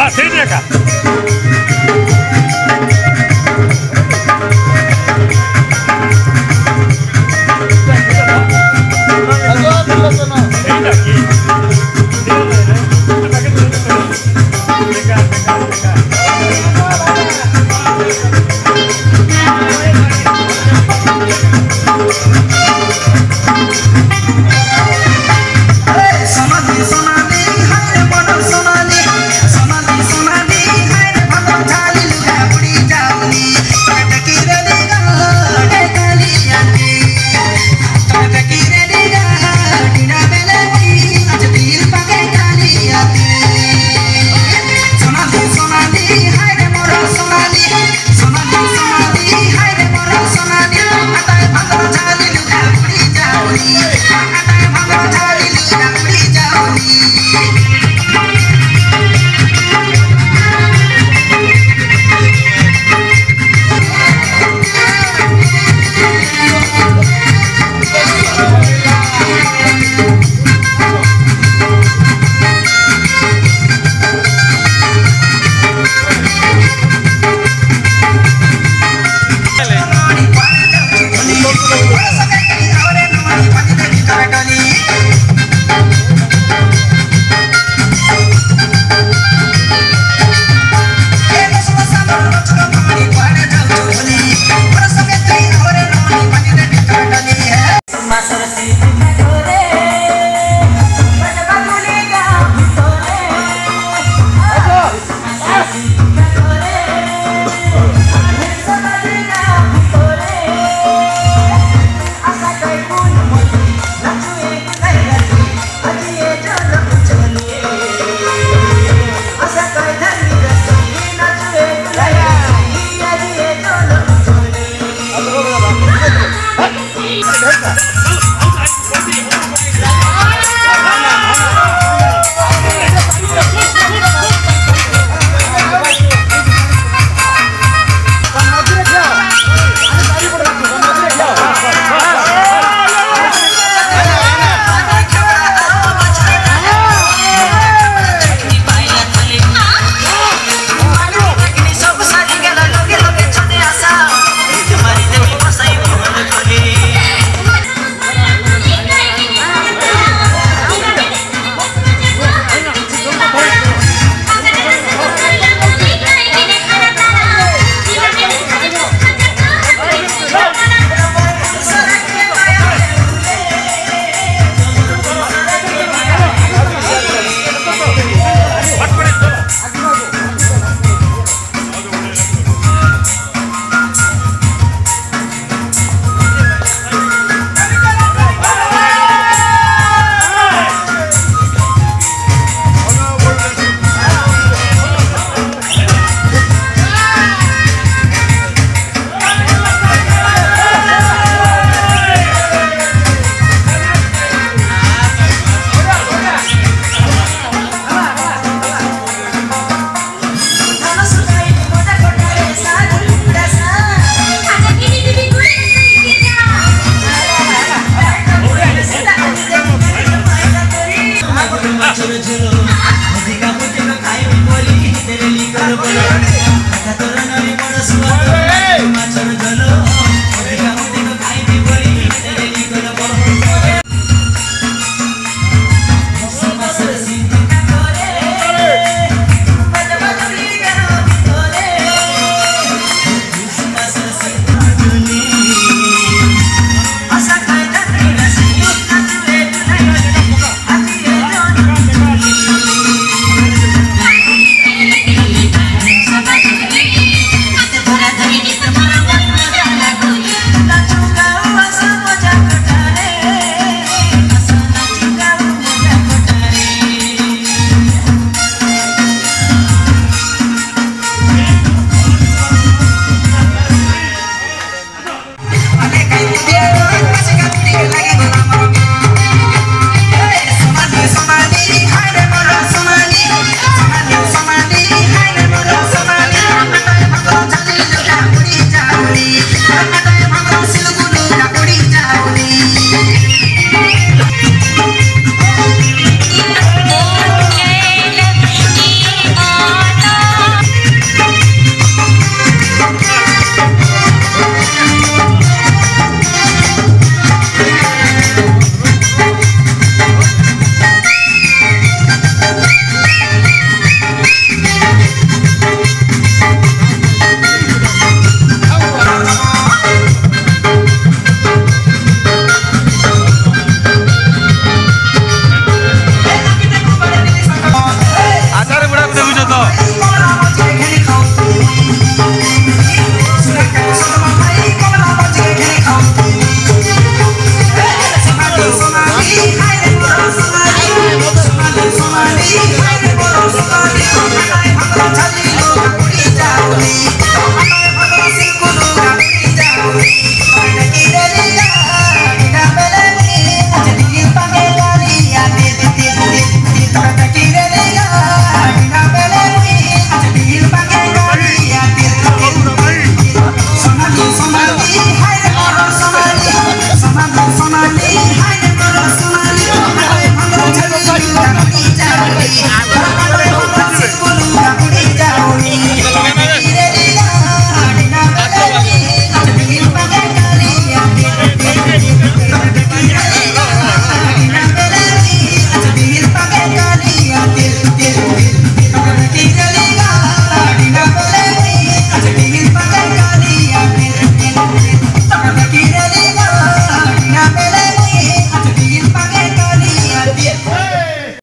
さあ、テレビ中。Venga.